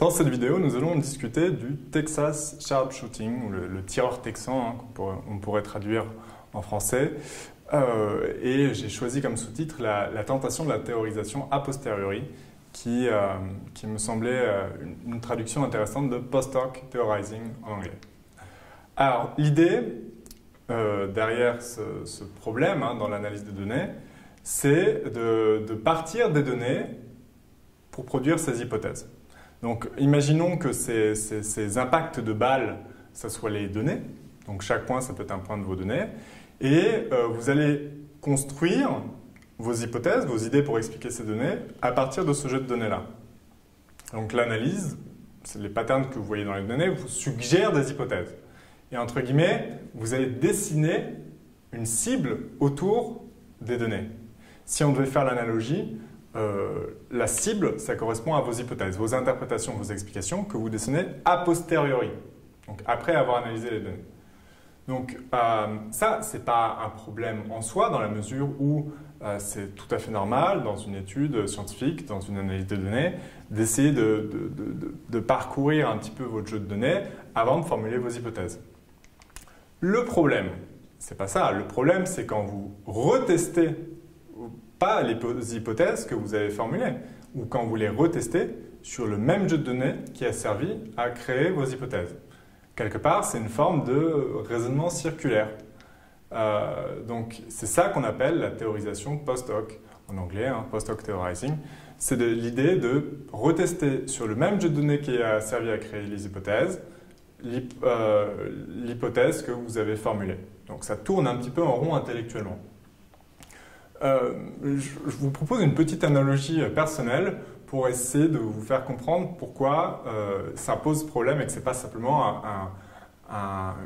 Dans cette vidéo, nous allons discuter du Texas Sharpshooting, le, tireur texan, hein, qu'on pourrait, traduire en français. Euh, et j'ai choisi comme sous-titre la, tentation de la théorisation a posteriori, qui, euh, me semblait euh, une, traduction intéressante de post-hoc theorizing en anglais. Alors, l'idée derrière ce, problème hein, dans l'analyse des données, c'est de, de partir des données pour produire ces hypothèses. Donc imaginons que ces, impacts de balles, ce soit les données. Donc chaque point, ça peut être un point de vos données. Et euh, vous allez construire vos hypothèses, vos idées pour expliquer ces données à partir de ce jeu de données-là. Donc l'analyse, c'est les patterns que vous voyez dans les données, vous suggèrent des hypothèses. Et entre guillemets, vous allez dessiner une cible autour des données. Si on devait faire l'analogie, euh, la cible, ça correspond à vos hypothèses, vos interprétations, vos explications que vous dessinez a posteriori, donc après avoir analysé les données. Donc euh, ça, ce n'est pas un problème en soi dans la mesure où euh, c'est tout à fait normal dans une étude scientifique, dans une analyse de données, d'essayer de, de, parcourir un petit peu votre jeu de données avant de formuler vos hypothèses. Le problème, c'est pas ça. Le problème, c'est quand vous retestez pas les hypothèses que vous avez formulées, ou quand vous les retestez sur le même jeu de données qui a servi à créer vos hypothèses. Quelque part, c'est une forme de raisonnement circulaire. Euh, donc, c'est ça qu'on appelle la théorisation post-hoc, en anglais, hein, post-hoc theorizing. C'est l'idée de retester sur le même jeu de données qui a servi à créer les hypothèses, euh, l'hypothèse que vous avez formulée. Donc, ça tourne un petit peu en rond intellectuellement. Euh, je, vous propose une petite analogie personnelle pour essayer de vous faire comprendre pourquoi euh, ça pose problème et que ce n'est pas simplement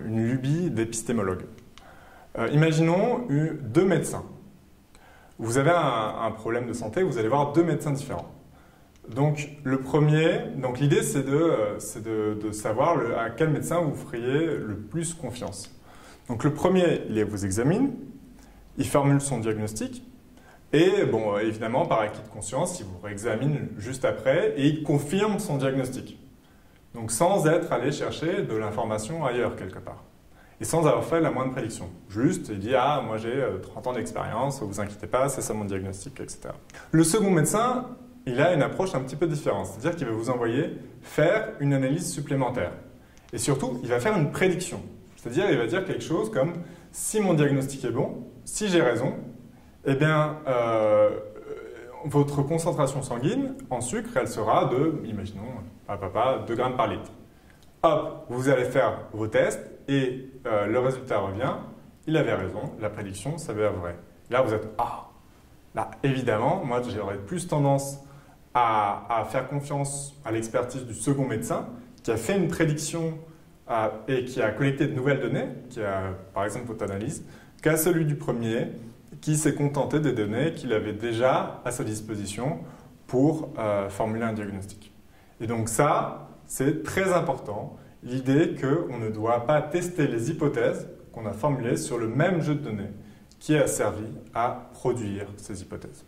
une lubie d'épistémologue. Euh, imaginons deux médecins. Vous avez un, problème de santé, vous allez voir deux médecins différents. Donc le premier, donc l'idée c'est de, de, savoir à quel médecin vous feriez le plus confiance. Donc le premier, il vous examine, il formule son diagnostic, et bon, évidemment, par acquis de conscience, il vous réexamine juste après et il confirme son diagnostic. Donc sans être allé chercher de l'information ailleurs quelque part. Et sans avoir fait la moindre prédiction. Juste, il dit Ah, moi j'ai 30 euh, ans d'expérience, vous inquiétez pas, c'est ça mon diagnostic, etc. Le second médecin, il a une approche un petit peu différente. C'est-à-dire qu'il va vous envoyer faire une analyse supplémentaire. Et surtout, il va faire une prédiction. C'est-à-dire, il va dire quelque chose comme Si mon diagnostic est bon, si j'ai raison, eh bien, euh, votre concentration sanguine en sucre, elle sera de, imaginons, papa, 2 grammes par litre. Hop, vous allez faire vos tests et euh, le résultat revient. Il avait raison, la prédiction s'avère vraie. Là, vous êtes Ah Là, évidemment, moi, j'aurais plus tendance à, faire confiance à l'expertise du second médecin qui a fait une prédiction et qui a collecté de nouvelles données, qui a par exemple votre analyse, qu'à celui du premier qui s'est contenté des données qu'il avait déjà à sa disposition pour euh, formuler un diagnostic. Et donc ça, c'est très important, l'idée qu'on ne doit pas tester les hypothèses qu'on a formulées sur le même jeu de données qui a servi à produire ces hypothèses.